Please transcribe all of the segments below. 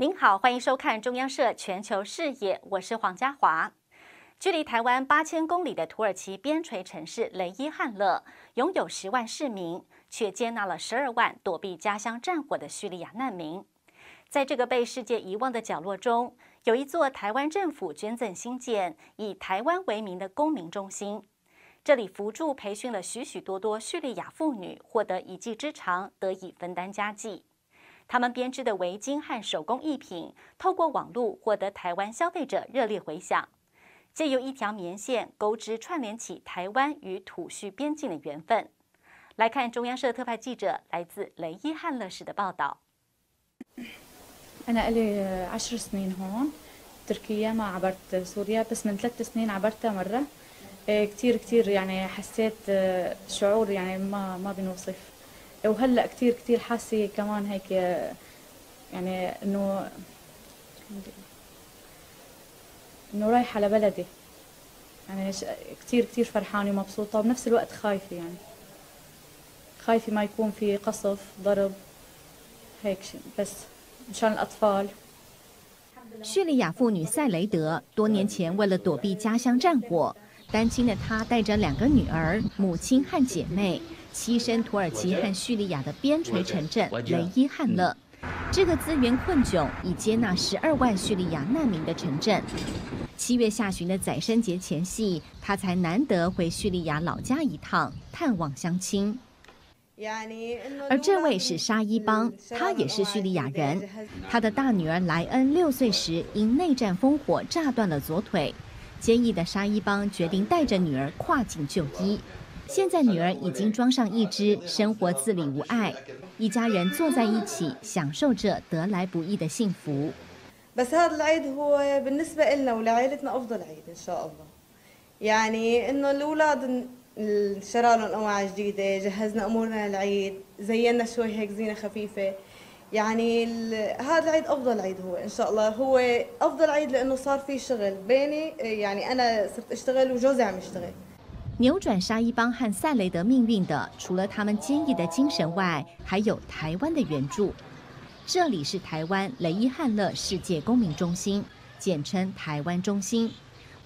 您好，欢迎收看中央社全球视野，我是黄家华。距离台湾八千公里的土耳其边陲城市雷伊汉勒，拥有十万市民，却接纳了十二万躲避家乡战火的叙利亚难民。在这个被世界遗忘的角落中，有一座台湾政府捐赠新建、以台湾为名的公民中心。这里扶助培训了许许多多叙利亚妇女，获得一技之长，得以分担家计。他们编织的围巾和手工艺品，透过网络获得台湾消费者热烈回响。借由一条棉线钩织，串联起台湾与土叙边境的缘分。来看中央社特派记者来自雷伊汉勒市的报道。أنا لي عشر سنين هون تركيا ما عبرت سوريا بس من ثلاث سنين عبرتها مرة كتير كتير يعني حسيت شعور يعني ما ما بنوصف وهلا كتير كتير حاسه كمان هيك يعني انه انه رايحه لبلدي يعني كتير كتير فرحانه ومبسوطه وبنفس الوقت خايفه يعني خايفه ما يكون في قصف ضرب هيك شيء بس مشان الاطفال 叙利亚妇女塞雷德多年前为了躲避家乡战火，单亲的她带着两个女儿、母亲和姐妹。 栖身土耳其和叙利亚的边陲城镇雷伊汉勒，这个资源困窘、已接纳十二万叙利亚难民的城镇。七月下旬的宰牲节前夕，他才难得回叙利亚老家一趟，探望乡亲。而这位是沙伊邦，他也是叙利亚人。他的大女儿莱恩六岁时因内战烽火炸断了左腿，坚毅的沙伊邦决定带着女儿跨境就医。现在女儿已经装上一只，生活自理无碍，一家人坐在一起，享受着得来不易的幸福。بس هذا العيد هو بالنسبة لنا ولعائلتنا أفضل عيد إن شاء الله. يعني إنه الأولاد شرى لهم أواعي جديدة، جهزنا أمورنا للعيد، زينا شوي هيك زينة خفيفة. يعني هذا العيد أفضل عيد هو إن شاء الله، هو أفضل عيد لأنه صار في شغل بيني يعني أنا صرت أشتغل وجوزي عم يشتغل. 扭转沙伊邦和塞雷德命运的，除了他们坚毅的精神外，还有台湾的援助。这里是台湾雷伊汉勒世界公民中心，简称台湾中心，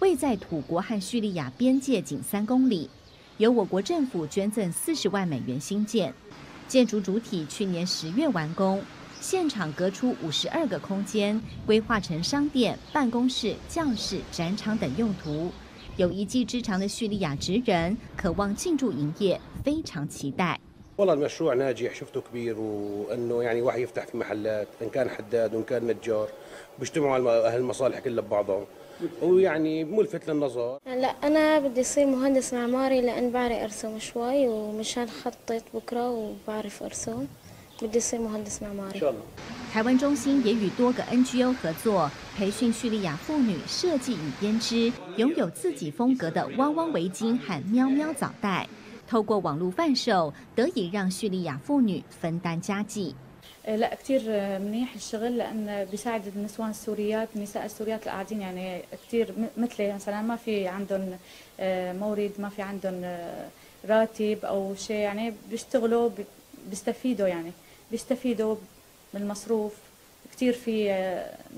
位在土国和叙利亚边界仅三公里，由我国政府捐赠四十万美元新建。建筑主体去年十月完工，现场隔出五十二个空间，规划成商店、办公室、教室、展场等用途。有一技之长的叙利亚职人渴望进驻营业，非常期待。والله المشروع ناجح شفته كبير وانه يعني واحد يفتح في محلات ان كان حداد وان كان نجار بيجتمعوا اهل المصالح كلها ببعضهم ويعني ملفت للنظر لا انا بدي اصير مهندس معماري لان بعرف ارسم شوي ومشان خطط بكره وبعرف ارسم بدي اصير مهندس معماري ان شاء الله 台湾中心也与多个 NGO 合作，培训叙利亚妇女设计与编织拥有自己风格的汪汪围巾和喵喵早带，透过网络贩售，得以让叙利亚妇女分担家计。لا كثير منيح الشغل لان بيساعد النسوان السوريات النساء السوريات القاعدين يعني كثير مثلي مثلا ما في عندهم مورد ما في عندهم راتب او شيء يعني بيشتغلوا بيستفيدوا يعني بيستفيدوا من المصروف. كثير في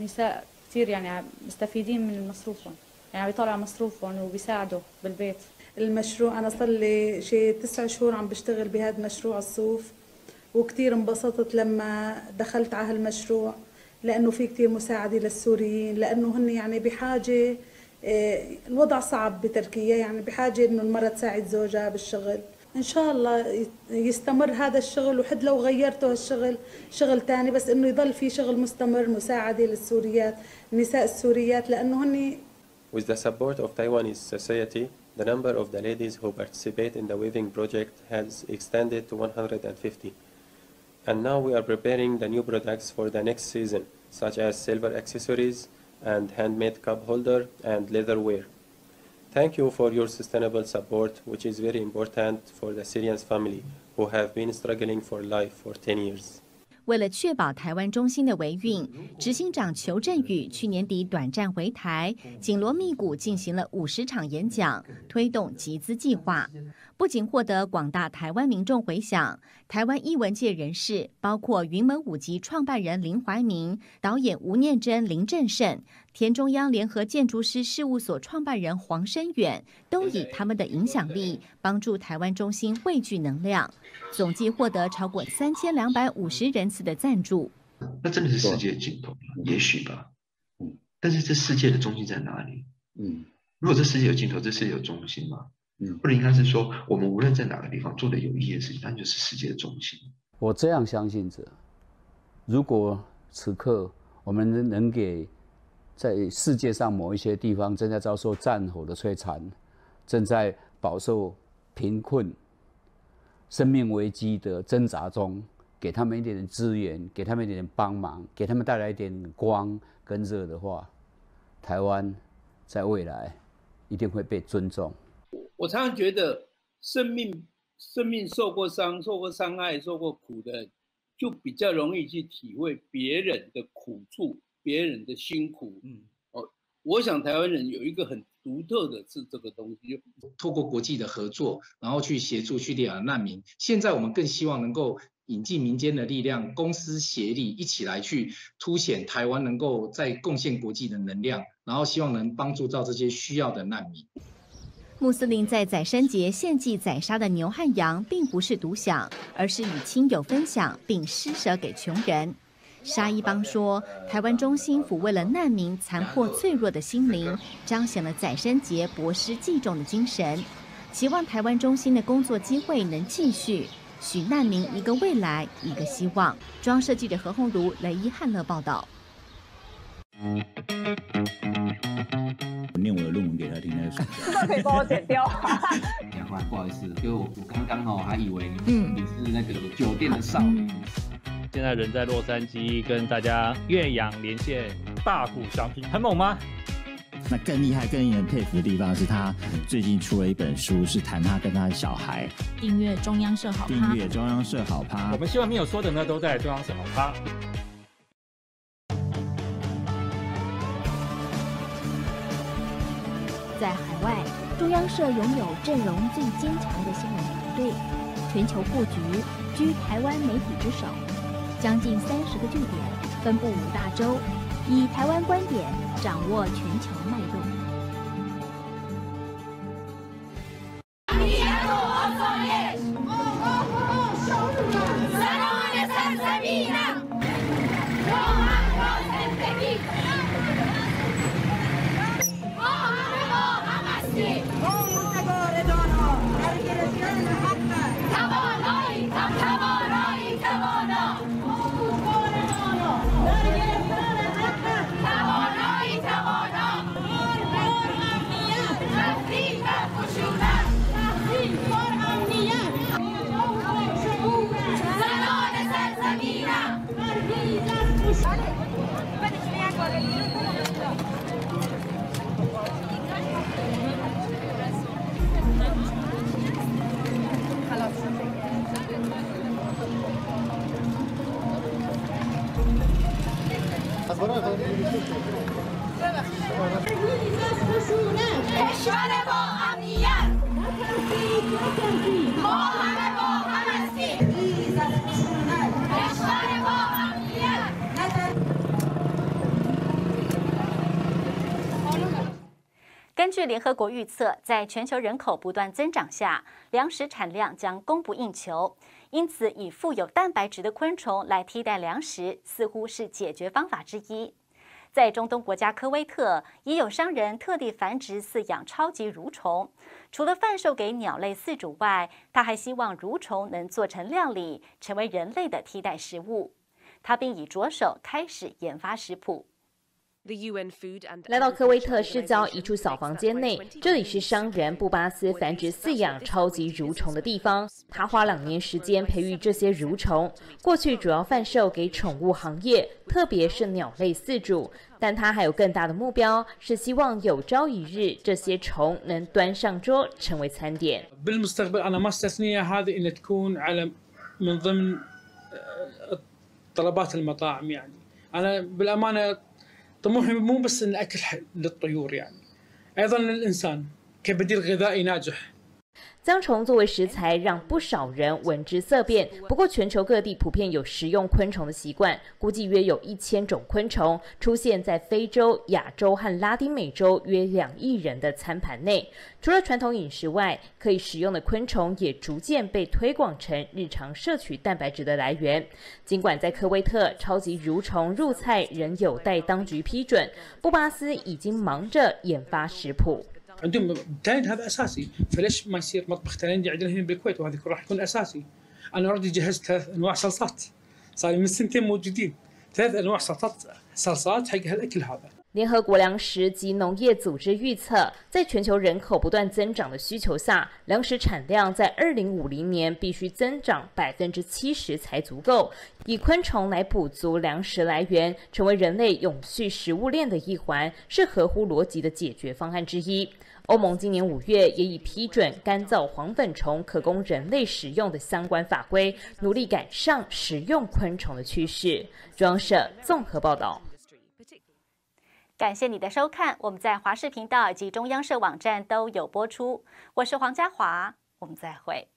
نساء كثير يعني مستفيدين من مصروفهم. يعني بيطلعوا مصروفهم وبيساعدوا بالبيت. المشروع أنا صار لي شيء تسع شهور عم بشتغل بهذا مشروع الصوف وكثير انبسطت لما دخلت على هالمشروع لأنه في كثير مساعدة للسوريين لأنه هن يعني بحاجة الوضع صعب بتركيا يعني بحاجة إنه المرأة تساعد زوجها بالشغل. ان شاء الله يستمر هذا الشغل وحد لو غيرته هالشغل شغل ثاني بس انه يضل في شغل مستمر مساعده للسوريات النساء السوريات لأنه هن With the support of Taiwanese society, the number of the ladies who participate in the weaving project has extended to 150. And now we are preparing the new products for the next season, such as silver accessories and handmade cup holder and leatherware. Thank you for your sustainable support, which is very important for the Syrian family who have been struggling for life for 10 years. 为了确保台湾中心的维运，执行长裘振宇去年底短暂回台，紧锣密鼓进行了五十场演讲，推动集资计划。不仅获得广大台湾民众回响，台湾艺文界人士，包括云门舞集创办人林怀民、导演吴念真、林正盛、田中央联合建筑师事务所创办人黄深远，都以他们的影响力帮助台湾中心汇聚能量，总计获得超过三千两百五十人次的赞助。那真的是世界的尽头也许吧。嗯，但是这世界的中心在哪里？嗯，如果这世界有尽头，这世界有中心吗？嗯，或者应该是说，我们无论在哪个地方做的有意义的事情，那就是世界的中心。我这样相信着，如果此刻我们能给在世界上某一些地方正在遭受战火的摧残，正在饱受贫困、生命危机的挣扎中，给他们一点点资源，给他们一点点帮忙，给他们带来一点光跟热的话，台湾在未来一定会被尊重。我常常觉得，生命生命受过伤、受过伤害、受过苦的，就比较容易去体会别人的苦处、别人的辛苦。嗯，哦，我想台湾人有一个很独特的是这个东西，透过国际的合作，然后去协助叙利亚难民。现在我们更希望能够引进民间的力量，公私协力一起来去凸显台湾能够在贡献国际的能量，然后希望能帮助到这些需要的难民。穆斯林在宰生节献祭宰杀的牛和羊，并不是独享，而是与亲友分享，并施舍给穷人。沙一邦说：“台湾中心抚慰了难民残破脆弱的心灵，彰显了宰生节博施济众的精神。期望台湾中心的工作机会能继续，许难民一个未来，一个希望。”装设记者何鸿儒、雷伊汉乐报道。念我的论文给他听，那是。那可以帮我剪掉。杨欢，不好意思，就我刚刚哦还以为你是那个酒店的少女。现在人在洛杉矶，跟大家岳阳连线，大鼓相听，很猛吗？那更厉害、更令人佩服的地方是他最近出了一本书，是谈他跟他的小孩。订阅中央社好，订阅中央社好趴。我们希望没有说的呢，都在中央社好趴。在海外，中央社拥有阵容最坚强的新闻团队，全球布局居台湾媒体之首，将近三十个据点，分布五大洲，以台湾观点掌握全球脉动。根据联合国预测，在全球人口不断增长下，粮食产量将供不应求。因此，以富有蛋白质的昆虫来替代粮食，似乎是解决方法之一。在中东国家科威特，已有商人特地繁殖饲养超级蠕虫。除了贩售给鸟类饲主外，他还希望蠕虫能做成料理，成为人类的替代食物。他并已着手开始研发食谱。来到科威特市郊一处小房间内，这里是商人布巴斯繁殖饲养超级蠕虫的地方。他花两年时间培育这些蠕虫，过去主要贩售给宠物行业，特别是鸟类饲主。但他还有更大的目标，是希望有朝一日这些虫能端上桌，成为餐点。طموحي مو بس إن اكل للطيور يعني. أيضا للإنسان كبديل غذائي ناجح. 姜虫作为食材，让不少人闻之色变。不过，全球各地普遍有食用昆虫的习惯，估计约有一千种昆虫出现在非洲、亚洲和拉丁美洲约两亿人的餐盘内。除了传统饮食外，可以食用的昆虫也逐渐被推广成日常摄取蛋白质的来源。尽管在科威特，超级蠕虫入菜仍有待当局批准，布巴斯已经忙着研发食谱。عندهم بالتالي هذا اساسي فليش ما يصير مطبخ تايلاندي عندنا هنا بالكويت وهذا راح يكون اساسي انا اوريدي جهزت ثلاث انواع صلصات صار لي من سنتين موجودين ثلاث انواع صلصات صلصات حق هالاكل هذا 联合国粮食及农业组织预测，在全球人口不断增长的需求下，粮食产量在二零五零年必须增长百分之七十才足够。以昆虫来补足粮食来源，成为人类永续食物链的一环，是合乎逻辑的解决方案之一。 欧盟今年五月也已批准干燥黄粉虫可供人类食用的相关法规，努力赶上食用昆虫的趋势。中央社综合报道。感谢你的收看，我们在华视频道以及中央社网站都有播出。我是黄家华，我们再会。